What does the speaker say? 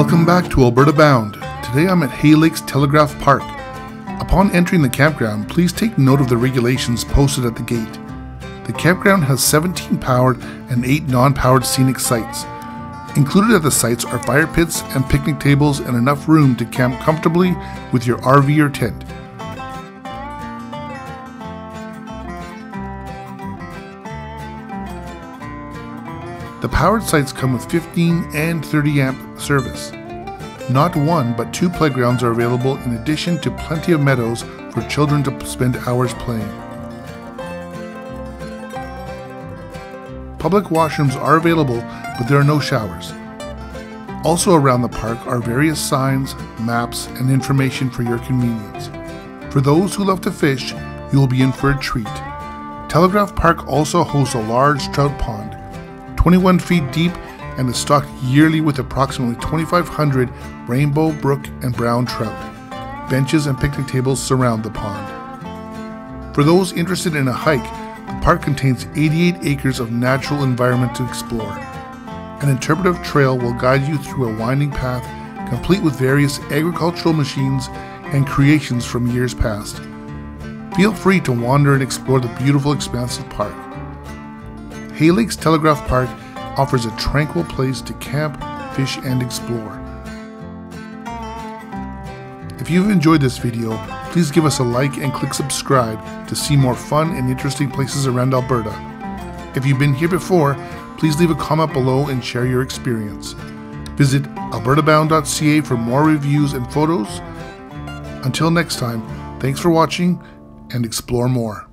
Welcome back to Alberta Bound. Today I'm at Hay Lakes Telegraph Park. Upon entering the campground, please take note of the regulations posted at the gate. The campground has 17 powered and 8 non powered scenic sites. Included at the sites are fire pits and picnic tables and enough room to camp comfortably with your RV or tent. The powered sites come with 15 and 30 amp service. Not one, but two playgrounds are available in addition to plenty of meadows for children to spend hours playing. Public washrooms are available, but there are no showers. Also around the park are various signs, maps, and information for your convenience. For those who love to fish, you will be in for a treat. Telegraph Park also hosts a large trout pond 21 feet deep and is stocked yearly with approximately 2,500 rainbow, brook, and brown trout. Benches and picnic tables surround the pond. For those interested in a hike, the park contains 88 acres of natural environment to explore. An interpretive trail will guide you through a winding path complete with various agricultural machines and creations from years past. Feel free to wander and explore the beautiful expanse expansive park. Hay Lakes Telegraph Park offers a tranquil place to camp, fish, and explore. If you've enjoyed this video, please give us a like and click subscribe to see more fun and interesting places around Alberta. If you've been here before, please leave a comment below and share your experience. Visit albertabound.ca for more reviews and photos. Until next time, thanks for watching and explore more.